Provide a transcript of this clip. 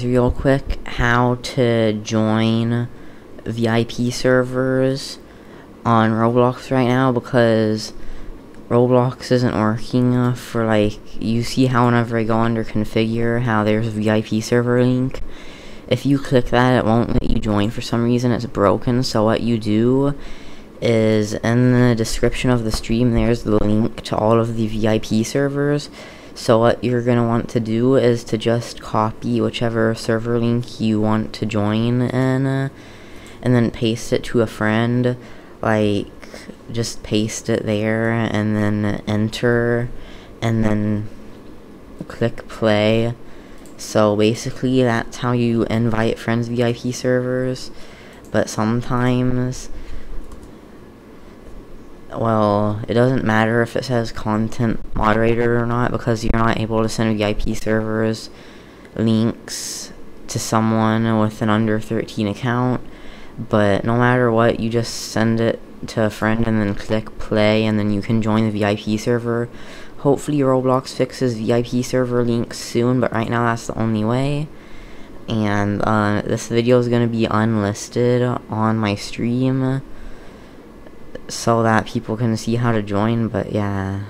real quick how to join VIP servers on Roblox right now because Roblox isn't working for like you see how whenever I go under configure how there's a VIP server link? If you click that it won't let you join for some reason it's broken so what you do is in the description of the stream there's the link to all of the VIP servers so what you're going to want to do is to just copy whichever server link you want to join in uh, and then paste it to a friend. Like, just paste it there and then enter and then click play. So basically that's how you invite friends VIP servers. But sometimes well, it doesn't matter if it says content moderator or not because you're not able to send VIP servers links to someone with an under 13 account. But no matter what, you just send it to a friend and then click play and then you can join the VIP server. Hopefully Roblox fixes VIP server links soon, but right now that's the only way. And uh, this video is going to be unlisted on my stream so that people can see how to join, but yeah.